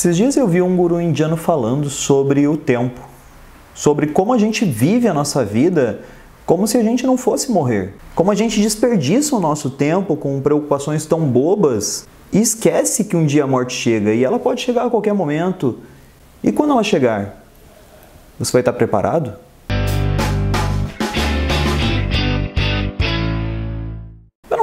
Esses dias eu vi um guru indiano falando sobre o tempo, sobre como a gente vive a nossa vida como se a gente não fosse morrer, como a gente desperdiça o nosso tempo com preocupações tão bobas e esquece que um dia a morte chega e ela pode chegar a qualquer momento. E quando ela chegar, você vai estar preparado?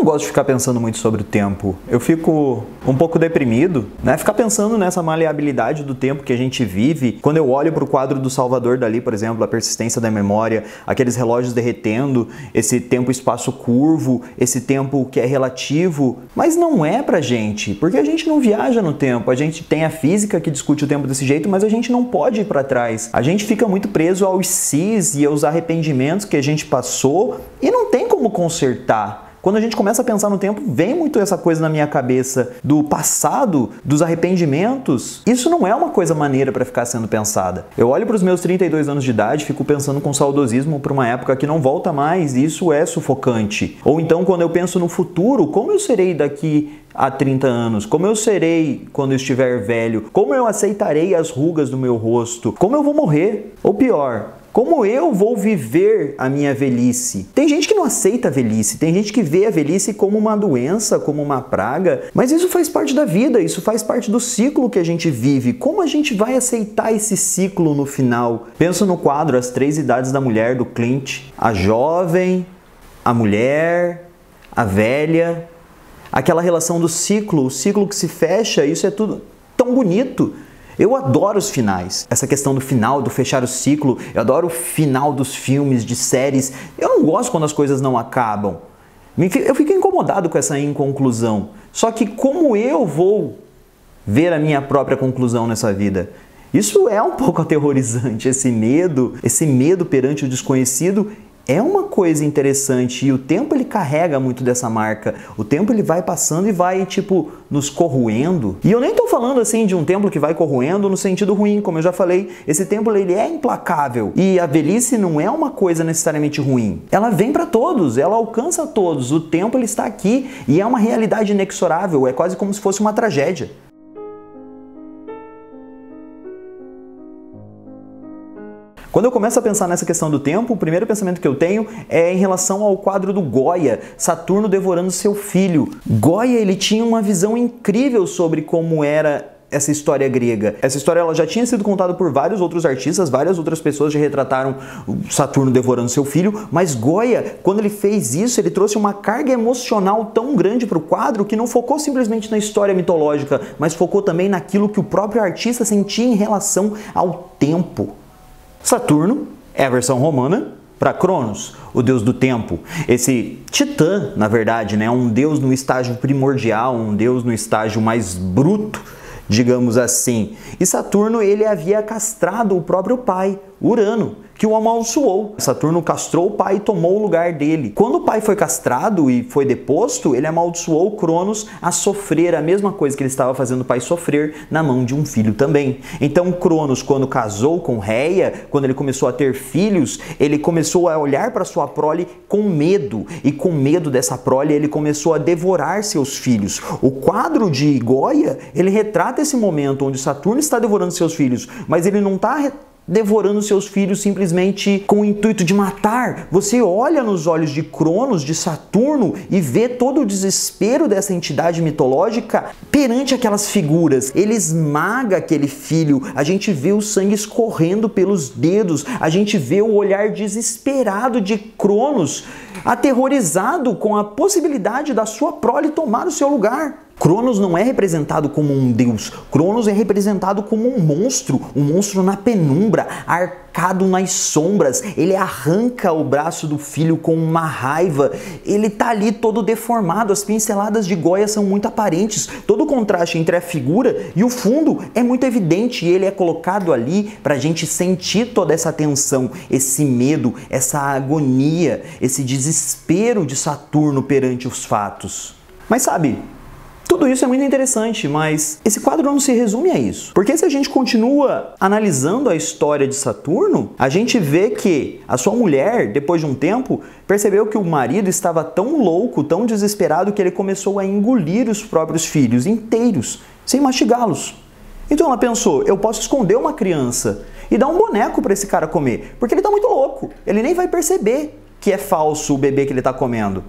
Gosto de ficar pensando muito sobre o tempo. Eu fico um pouco deprimido, né? Ficar pensando nessa maleabilidade do tempo que a gente vive. Quando eu olho para o quadro do Salvador Dali, por exemplo, a persistência da memória, aqueles relógios derretendo, esse tempo-espaço curvo, esse tempo que é relativo, mas não é pra gente, porque a gente não viaja no tempo. A gente tem a física que discute o tempo desse jeito, mas a gente não pode ir para trás. A gente fica muito preso aos cis e aos arrependimentos que a gente passou e não tem como consertar. Quando a gente começa a pensar no tempo, vem muito essa coisa na minha cabeça do passado, dos arrependimentos. Isso não é uma coisa maneira para ficar sendo pensada. Eu olho para os meus 32 anos de idade, fico pensando com saudosismo para uma época que não volta mais, e isso é sufocante. Ou então, quando eu penso no futuro, como eu serei daqui há 30 anos? Como eu serei quando estiver velho? Como eu aceitarei as rugas do meu rosto? Como eu vou morrer? Ou pior, como eu vou viver a minha velhice? Tem gente que não aceita a velhice, tem gente que vê a velhice como uma doença, como uma praga, mas isso faz parte da vida, isso faz parte do ciclo que a gente vive. Como a gente vai aceitar esse ciclo no final? Penso no quadro As Três Idades da Mulher do Clint: a jovem, a mulher, a velha, aquela relação do ciclo, o ciclo que se fecha, isso é tudo tão bonito. Eu adoro os finais. Essa questão do final, do fechar o ciclo. Eu adoro o final dos filmes, de séries. Eu não gosto quando as coisas não acabam. Eu fico incomodado com essa inconclusão. Só que como eu vou ver a minha própria conclusão nessa vida? Isso é um pouco aterrorizante, esse medo, esse medo perante o desconhecido é uma coisa interessante e o tempo ele carrega muito dessa marca. O tempo ele vai passando e vai tipo nos corroendo. E eu nem estou falando assim de um tempo que vai corroendo no sentido ruim, como eu já falei. Esse tempo ele é implacável e a velhice não é uma coisa necessariamente ruim. Ela vem para todos, ela alcança todos. O tempo ele está aqui e é uma realidade inexorável. É quase como se fosse uma tragédia. Quando eu começo a pensar nessa questão do tempo, o primeiro pensamento que eu tenho é em relação ao quadro do Goya, Saturno devorando seu filho. Goya ele tinha uma visão incrível sobre como era essa história grega. Essa história ela já tinha sido contada por vários outros artistas, várias outras pessoas já retrataram Saturno devorando seu filho, mas Goya, quando ele fez isso, ele trouxe uma carga emocional tão grande para o quadro que não focou simplesmente na história mitológica, mas focou também naquilo que o próprio artista sentia em relação ao tempo. Saturno é a versão romana para Cronos, o deus do tempo. Esse titã, na verdade, né, um deus no estágio primordial, um deus no estágio mais bruto, digamos assim. E Saturno ele havia castrado o próprio pai, Urano que o amaldiçoou. Saturno castrou o pai e tomou o lugar dele. Quando o pai foi castrado e foi deposto, ele amaldiçoou Cronos a sofrer a mesma coisa que ele estava fazendo o pai sofrer na mão de um filho também. Então Cronos, quando casou com Reia, quando ele começou a ter filhos, ele começou a olhar para sua prole com medo e com medo dessa prole ele começou a devorar seus filhos. O quadro de Goya, ele retrata esse momento onde Saturno está devorando seus filhos, mas ele não está devorando seus filhos simplesmente com o intuito de matar. Você olha nos olhos de Cronos, de Saturno e vê todo o desespero dessa entidade mitológica perante aquelas figuras. Ele esmaga aquele filho, a gente vê o sangue escorrendo pelos dedos, a gente vê o olhar desesperado de Cronos, aterrorizado com a possibilidade da sua prole tomar o seu lugar. Cronos não é representado como um deus, Cronos é representado como um monstro, um monstro na penumbra, arcado nas sombras. Ele arranca o braço do filho com uma raiva, ele tá ali todo deformado, as pinceladas de Goya são muito aparentes, todo o contraste entre a figura e o fundo é muito evidente. E ele é colocado ali para a gente sentir toda essa tensão, esse medo, essa agonia, esse desespero de Saturno perante os fatos. Mas sabe, tudo isso é muito interessante, mas esse quadro não se resume a isso. Porque se a gente continua analisando a história de Saturno, a gente vê que a sua mulher, depois de um tempo, percebeu que o marido estava tão louco, tão desesperado, que ele começou a engolir os próprios filhos inteiros, sem mastigá-los. Então ela pensou: eu posso esconder uma criança e dar um boneco para esse cara comer, porque ele está muito louco. Ele nem vai perceber que é falso o bebê que ele está comendo.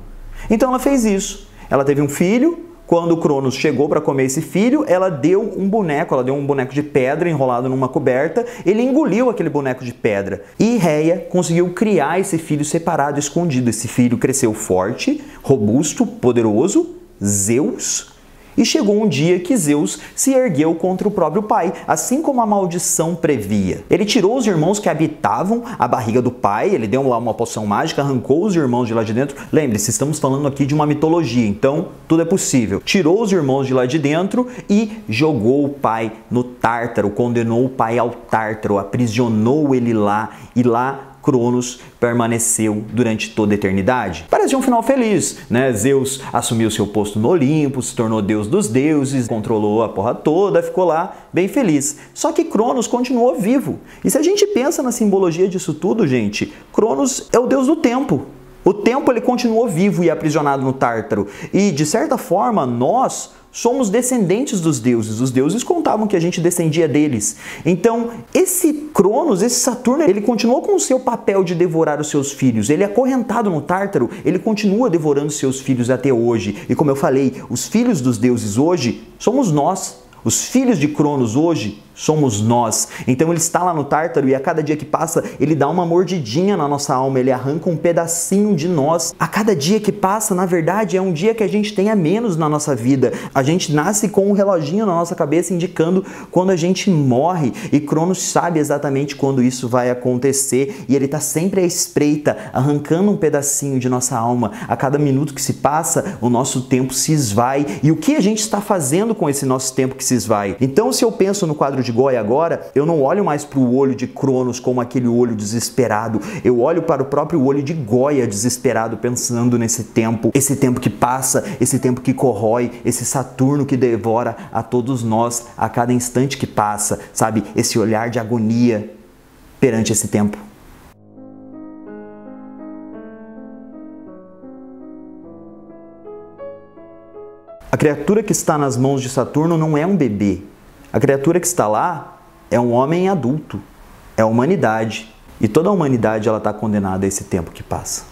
Então ela fez isso. Ela teve um filho. Quando Cronos chegou para comer esse filho, ela deu um boneco, ela deu um boneco de pedra enrolado numa coberta. Ele engoliu aquele boneco de pedra. E Reia conseguiu criar esse filho separado, escondido. Esse filho cresceu forte, robusto, poderoso, Zeus e chegou um dia que Zeus se ergueu contra o próprio pai, assim como a maldição previa. Ele tirou os irmãos que habitavam a barriga do pai, ele deu lá uma poção mágica, arrancou os irmãos de lá de dentro. Lembre-se, estamos falando aqui de uma mitologia, então tudo é possível. Tirou os irmãos de lá de dentro e jogou o pai no Tártaro, condenou o pai ao Tártaro, aprisionou ele lá e lá Cronos permaneceu durante toda a eternidade. Parecia um final feliz, né? Zeus assumiu seu posto no Olimpo, se tornou deus dos deuses, controlou a porra toda, ficou lá bem feliz. Só que Cronos continuou vivo. E se a gente pensa na simbologia disso tudo, gente, Cronos é o deus do tempo. O tempo ele continuou vivo e aprisionado no Tártaro. E de certa forma, nós somos descendentes dos deuses. Os deuses contavam que a gente descendia deles. Então, esse Cronos, esse Saturno, ele continuou com o seu papel de devorar os seus filhos. Ele é acorrentado no Tártaro, ele continua devorando seus filhos até hoje. E como eu falei, os filhos dos deuses hoje somos nós. Os filhos de Cronos hoje somos nós. Então ele está lá no Tártaro e a cada dia que passa, ele dá uma mordidinha na nossa alma, ele arranca um pedacinho de nós. A cada dia que passa, na verdade, é um dia que a gente tem a menos na nossa vida. A gente nasce com um reloginho na nossa cabeça indicando quando a gente morre e Cronos sabe exatamente quando isso vai acontecer e ele está sempre à espreita, arrancando um pedacinho de nossa alma. A cada minuto que se passa, o nosso tempo se esvai. E o que a gente está fazendo com esse nosso tempo que se esvai? Então, se eu penso no quadro de de Goya agora, eu não olho mais para o olho de Cronos como aquele olho desesperado. Eu olho para o próprio olho de Goya desesperado, pensando nesse tempo, esse tempo que passa, esse tempo que corrói, esse Saturno que devora a todos nós a cada instante que passa, sabe? Esse olhar de agonia perante esse tempo. A criatura que está nas mãos de Saturno não é um bebê, a criatura que está lá é um homem adulto, é a humanidade. E toda a humanidade ela está condenada a esse tempo que passa.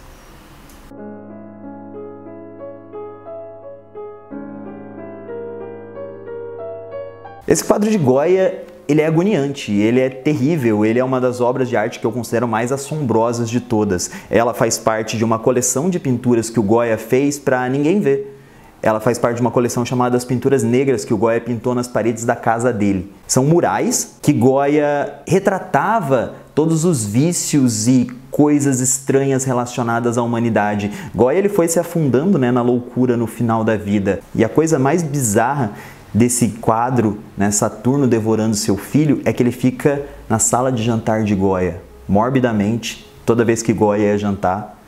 Esse quadro de Goya ele é agoniante, ele é terrível, ele é uma das obras de arte que eu considero mais assombrosas de todas. Ela faz parte de uma coleção de pinturas que o Goya fez para ninguém ver. Ela faz parte de uma coleção chamada As Pinturas Negras que o Goya pintou nas paredes da casa dele. São murais que Goya retratava todos os vícios e coisas estranhas relacionadas à humanidade. Goya ele foi se afundando né, na loucura no final da vida. E a coisa mais bizarra desse quadro, né, Saturno devorando seu filho, é que ele fica na sala de jantar de Goya, morbidamente. Toda vez que Goya ia jantar,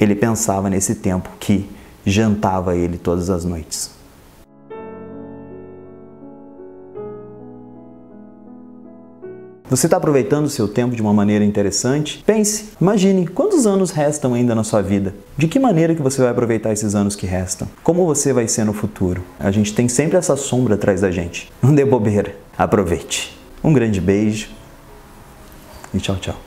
ele pensava nesse tempo que jantava ele todas as noites. Você está aproveitando o seu tempo de uma maneira interessante? Pense, imagine quantos anos restam ainda na sua vida. De que maneira que você vai aproveitar esses anos que restam? Como você vai ser no futuro? A gente tem sempre essa sombra atrás da gente. Não dê bobeira. Aproveite. Um grande beijo e tchau, tchau.